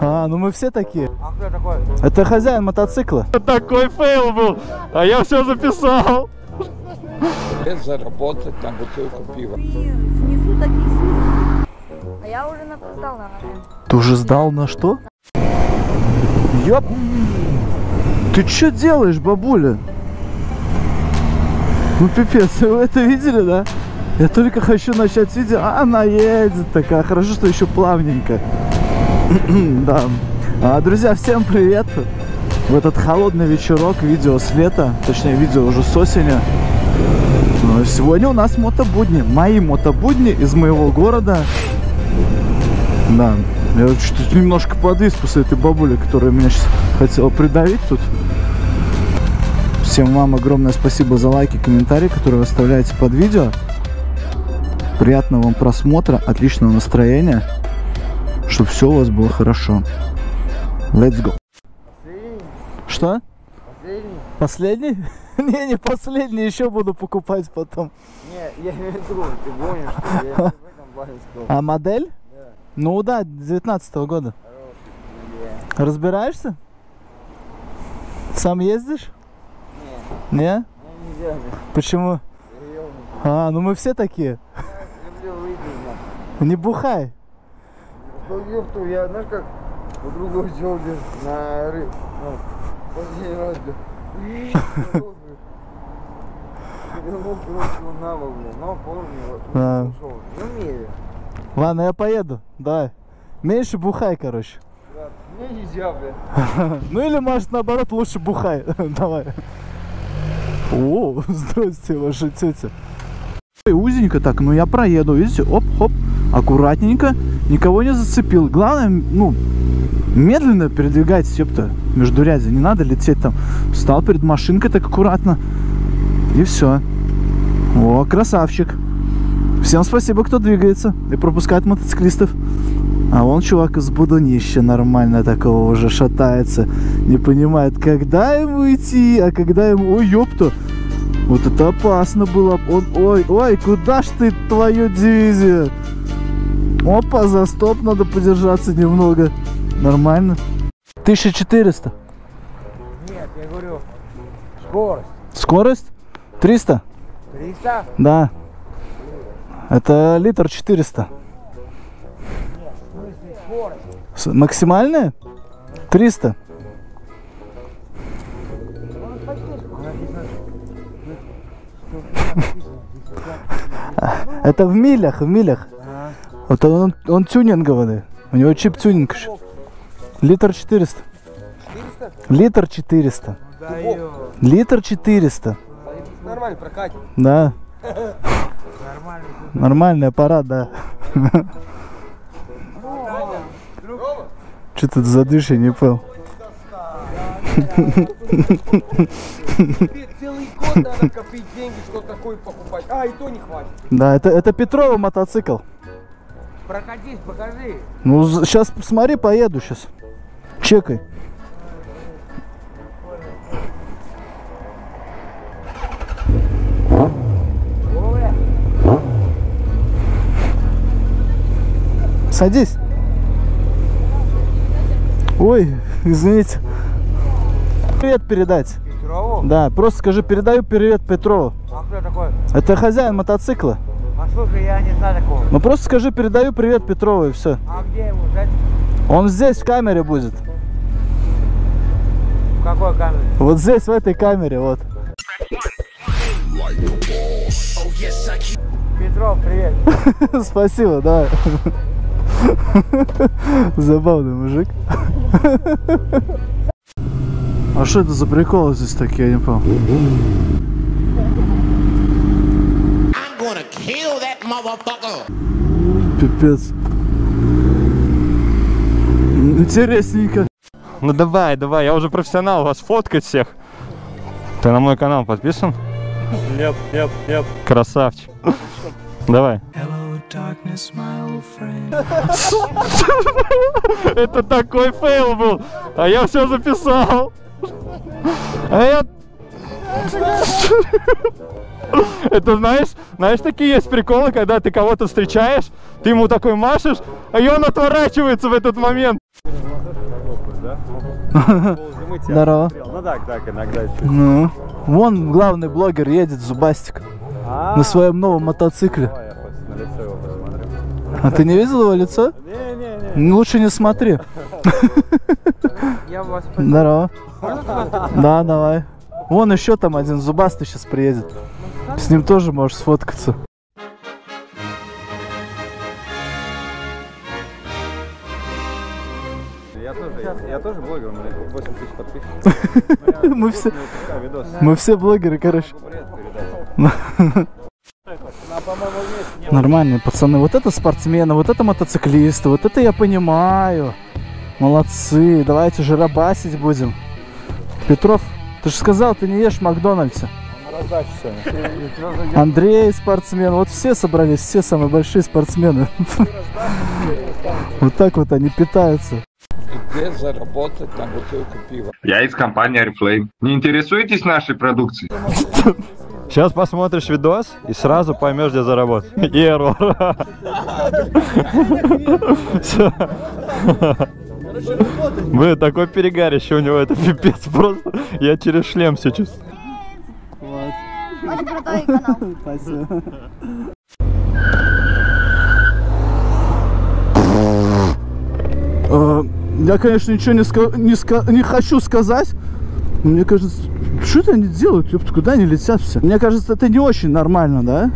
А, ну мы все такие. А кто такой? Это хозяин мотоцикла. Такой фейл был, а я все записал. Без заработать на бутылку пива. Снесу такие снесу. А я уже написал на Ты уже сдал на что? Ёп! Ты что делаешь, бабуля? Ну пипец, вы это видели, да? Я только хочу начать видео, а она едет такая. Хорошо, что еще плавненько. да. А, друзья, всем привет! В этот холодный вечерок, видео с лета, точнее видео уже с осени. Но Сегодня у нас мотобудни, мои мотобудни из моего города. Да, я что-то немножко подвис после этой бабули, которая меня сейчас хотела придавить тут. Всем вам огромное спасибо за лайки, комментарии, которые вы оставляете под видео. Приятного вам просмотра, отличного настроения, чтобы все у вас было хорошо. Let's go. Что? Последний? Не, не последний, еще буду покупать потом. Не, я имею в виду, ты гонишь, что я не в этом плане сказал. А модель? Да. Ну да, 19 года. Бля. Разбираешься? Сам ездишь? Не? Не, нельзя мне. Почему? А, ну мы все такие. Я люблю на. Не бухай. Ну, ёпту, я, знаешь, как у взял, блин, на рыб. Ну, последний раз, блин. Вернул, короче, его на бок, блин, но помню, вот, А. ушел. Не умею. Ладно, я поеду. Давай. Меньше бухай, короче. Брат, мне нельзя, блин. Ну или, может, наоборот, лучше бухай. Давай. О, здрасте, ваша тетя. Узенько так, ну я проеду, видите, оп-хоп, аккуратненько, никого не зацепил. Главное, ну, медленно передвигайтесь, ёпта, между ряди, не надо лететь там. Встал перед машинкой так аккуратно, и все. О, красавчик. Всем спасибо, кто двигается и пропускает мотоциклистов. А вон чувак из Будунища нормально такого уже шатается. Не понимает, когда ему идти, а когда ему... Ой, ёпта! Вот это опасно было. Он... Ой, ой, куда ж ты, твою дивизию? Опа, за стоп надо подержаться немного. Нормально. 1400. Нет, я говорю, скорость. Скорость? 300? 300? Да. Это литр 400. В смысле скорость? Максимальная? 300. Это в милях, в милях. Вот он, он тюнинговый. У него чип тюнинг. еще. Литр 400. 400? Литр 400. Да ё. Литр 400. Нормально прокатит. Да. Нормально. Нормальный аппарат, да. Что тут за дышь, я не понял. Целый год надо копить деньги, что такое покупать. А, и то не хватит. Да, это, это Петрова мотоцикл. Прокатись, покажи. Ну, сейчас смотри, поеду сейчас. Чекай. Садись. Ой, извините. Привет передать. Петрову? Да, просто скажи, передаю привет Петрову. А кто такой? Это хозяин мотоцикла. А слушай, я не знаю такого. Ну просто скажи, передаю привет Петрову и все. А где его взять? Он здесь в камере будет. В какой камере? Вот здесь, в этой камере, вот. Петров, привет. Спасибо, да. Забавный мужик. А что это за приколы здесь такие, я не понял. Пипец. Интересненько. Ну давай, давай, я уже профессионал, вас фоткать всех. Ты на мой канал подписан? Нет, нет, нет. Красавчик. Давай. Это такой fail был, а я все записал. А я... Это знаешь, знаешь, такие есть приколы, когда ты кого-то встречаешь, ты ему такой машешь, а и он отворачивается в этот момент. Здорово. Ну так, так, иногда. Ну, вон главный блогер едет, Зубастик, А, на своем новом мотоцикле. А ты не видел его лицо? Не-не-не. Ну, Лучше не смотри. Я вас Здорово. Да, давай. Вон еще там один зубастый сейчас приедет. С ним тоже можешь сфоткаться. Я тоже, я, тоже блогер, у меня 8 тысяч подписчиков. Мы все, видосы. мы все блогеры, короче. Нормальные пацаны. Вот это спортсмены, вот это мотоциклисты, вот это я понимаю. Молодцы. Давайте жиробасить будем. Петров, ты же сказал, ты не ешь в Макдональдсе. Андрей спортсмен. Вот все собрались, все самые большие спортсмены. Вот так вот они питаются. Где заработать на бутылку пива? Я из компании Арифлейм. Не интересуетесь нашей продукцией? Сейчас посмотришь видос и сразу поймешь, где заработать. Ерор. Всё. Блин, такой перегарище у него, это пипец просто. Я через шлем все чувствую. Очень крутой канал. Спасибо. Э, Я, конечно, ничего не, ска- не, ска- не хочу сказать. но Мне кажется, что это они делают? Ёпта, куда они летят все? Мне кажется, это не очень нормально, да?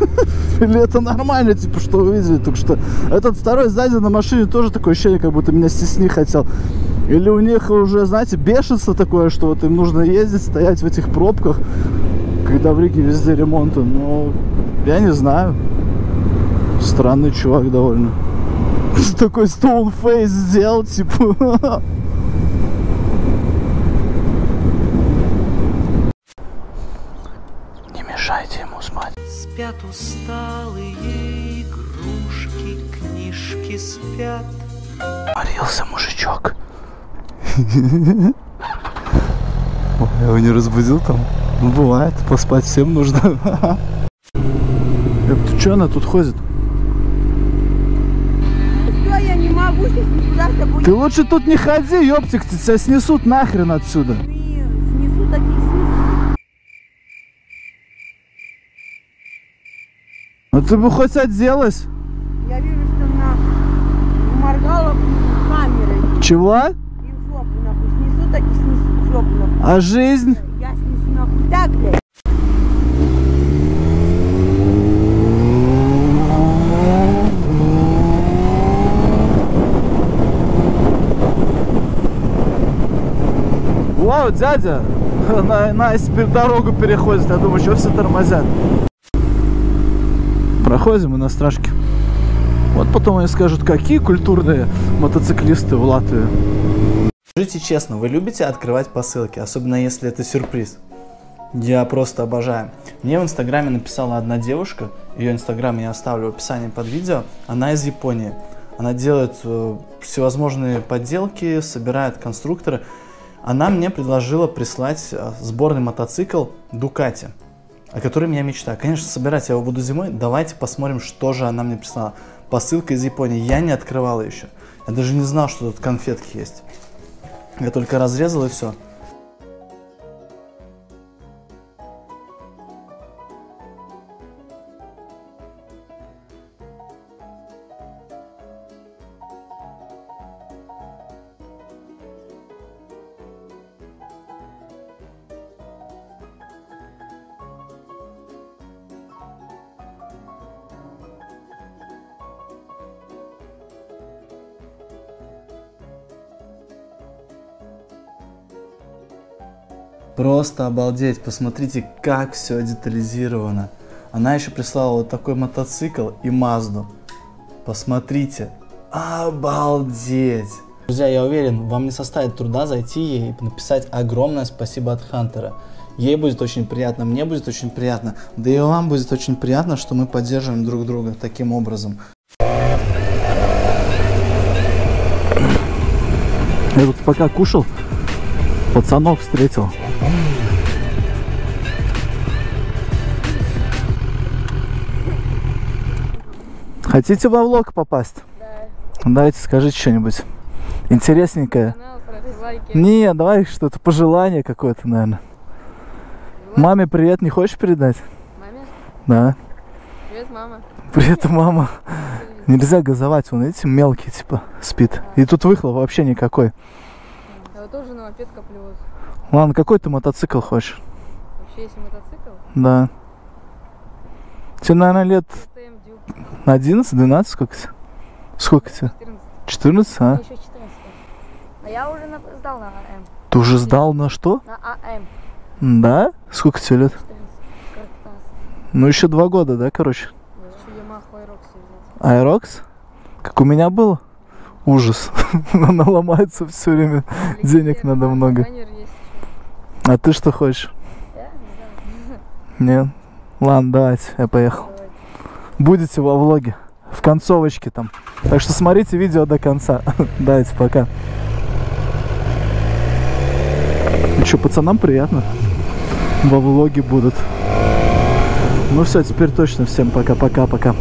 Или это нормально, типа, что вы видели только что? Этот второй сзади на машине тоже такое ощущение, как будто меня стеснить хотел. Или у них уже, знаете, бешенство такое, что вот им нужно ездить, стоять в этих пробках, когда в Риге везде ремонты. Но я не знаю. Странный чувак довольно. Такой стоунфейс сделал, типа. Не мешайте ему спать. Спят усталые игрушки, книжки спят. Морился мужичок. Ой, я его не разбудил там. Ну, бывает, поспать всем нужно. Ты что она тут ходит? Все, я не могу сейчас никуда с тобой. Ты лучше тут не ходи, ёптик, тебя снесут нахрен отсюда. Не снесу такие снесу. Ну ты бы хоть оделась. Я вижу, что на моргала камерой. Чего? И в жопу нахуй снесу, так и снесу в жопу нахуй. А жизнь? Нахуй так, блядь. Вау, дядя! На, на дорогу переходит. Я думаю, что все тормозят. Проходим мы на страшке. Вот потом они скажут, какие культурные мотоциклисты в Латвии. Скажите честно, вы любите открывать посылки, особенно если это сюрприз? Я просто обожаю. Мне в инстаграме написала одна девушка, ее инстаграм я оставлю в описании под видео, она из Японии. Она делает э, всевозможные подделки, собирает конструкторы. Она мне предложила прислать э, сборный мотоцикл Дукати, о котором я мечтаю. Конечно, собирать я его буду зимой. Давайте посмотрим, что же она мне прислала. Посылка из Японии. Я не открывал еще. Я даже не знал, что тут конфетки есть. Я только разрезал и все. Просто обалдеть, посмотрите, как все детализировано. Она еще прислала вот такой мотоцикл и Мазду. Посмотрите, обалдеть. Друзья, я уверен, вам не составит труда зайти ей и написать огромное спасибо от Хантера. Ей будет очень приятно, мне будет очень приятно, да и вам будет очень приятно, что мы поддерживаем друг друга таким образом. Я тут пока кушал, пацанов встретил. Хотите во влог попасть? Да. Давайте скажите что-нибудь. Интересненькое. Не, давай что-то пожелание какое-то, наверное. Маме привет не хочешь передать? Маме, Да. привет, мама. Привет, мама. Нельзя газовать, он, видите, мелкий, типа, спит. И тут выхлоп вообще никакой. Я вот тоже на мопед коплю. Ладно, какой ты мотоцикл хочешь? Вообще, если мотоцикл, Да. Тебе, наверное, лет ТМ Дюк 11, 12, сколько тебе? Сколько тебе? 14. 14, а? Еще 14 лет. А я уже на- сдал на АМ. Ты уже сдал на что? На АМ. Да? Сколько тебе лет? 14. Скоро 15. Ну, еще два года, да, короче? Ямаху Айрокс? Как у меня было? Ужас. Она ломается все время. Денег надо много. А ты что хочешь? Я не знаю. Нет? Ладно, давайте, я поехал. Давайте. Будете во влоге. В концовочке там. Так что смотрите видео до конца. Давайте, пока. Ну что, пацанам приятно. Во влоге будут. Ну все, теперь точно всем пока-пока-пока.